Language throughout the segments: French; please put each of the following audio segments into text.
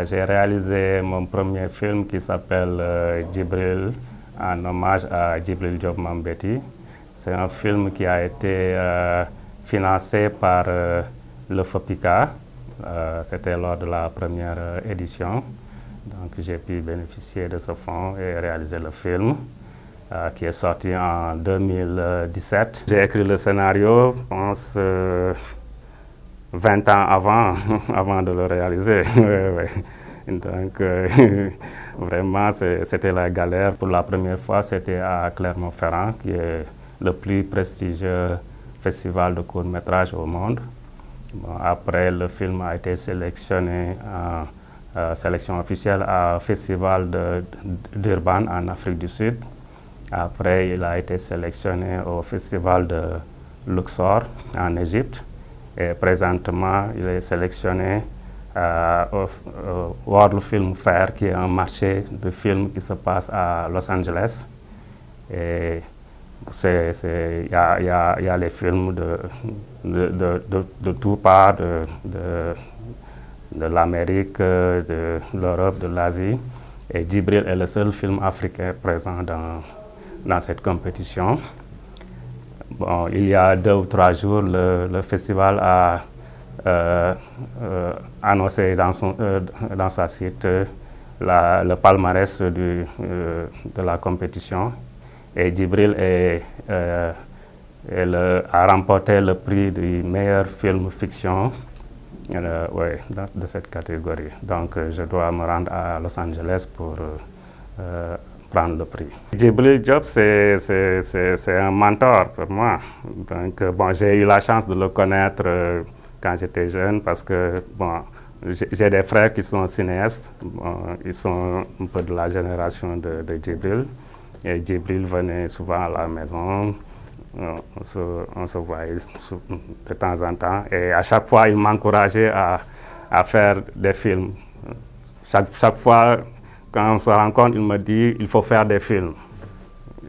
J'ai réalisé mon premier film qui s'appelle euh, Djibril, en hommage à Djibril Diop Mambeti. C'est un film qui a été euh, financé par euh, le FOPICA. C'était lors de la première édition. Donc j'ai pu bénéficier de ce fonds et réaliser le film. qui est sorti en 2017. J'ai écrit le scénario, je pense, 20 ans avant, avant de le réaliser. Donc, euh, vraiment, c'était la galère. Pour la première fois, c'était à Clermont-Ferrand, qui est le plus prestigieux festival de court-métrage au monde. après, le film a été sélectionné en euh, sélection officielle au Festival d'Urban en Afrique du Sud. Après, il a été sélectionné au Festival de Luxor en Égypte. Et présentement, il est sélectionné euh, au, World Film Fair, qui est un marché de films qui se passe à Los Angeles. Et il y, y, a les films de, de, de, de tout part, de, de, l'Amérique, de l'Europe, de l'Asie. Et Djibril est le seul film africain présent dans, dans cette compétition. Bon, il y a deux ou trois jours, le, festival a euh, euh, annoncé dans, son, euh, dans sa site le palmarès de la compétition. Et Djibril a remporté le prix du meilleur film fiction de cette catégorie. Donc je dois me rendre à Los Angeles pour prendre le prix. Djibril Diop, c'est un mentor pour moi. Donc, bon, j'ai eu la chance de le connaître euh, quand j'étais jeune parce que, bon, j'ai des frères qui sont cinéastes. ils sont un peu de la génération de, de Djibril. Et Djibril venait souvent à la maison. On se, on se, voyait de temps en temps. Et à chaque fois, il m'encourageait à, à, faire des films. Chaque, chaque fois quand on se rencontre, il me dit il faut faire des films.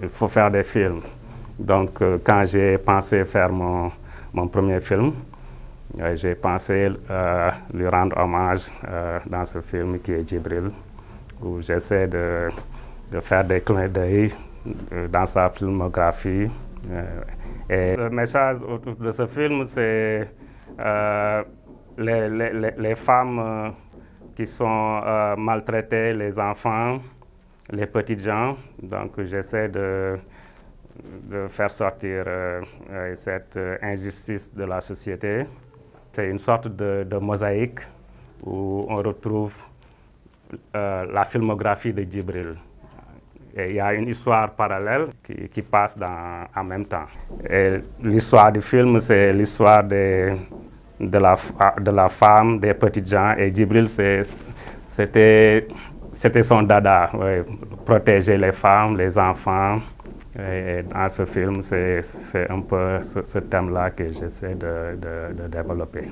Il faut faire des films. Donc, euh, quand j'ai pensé faire mon, mon premier film, euh, j'ai pensé euh, lui rendre hommage dans ce film qui est Djibril, où j'essaie de, de, faire des clins d'œil dans sa filmographie. et le message de ce film, c'est les, les, les, femmes qui sont euh, maltraités, les enfants, les petits gens. Donc j'essaie de, faire sortir euh, euh, cette injustice de la société. C'est une sorte de, mosaïque où on retrouve la filmographie de Djibril. Et il y a une histoire parallèle qui, passe en même temps. L'histoire du film, c'est l'histoire des de la, de la femme, des petits gens. Et Djibril, c'était son dada, protéger les femmes, les enfants. Et dans ce film, c'est un peu ce, thème-là que j'essaie de, de développer.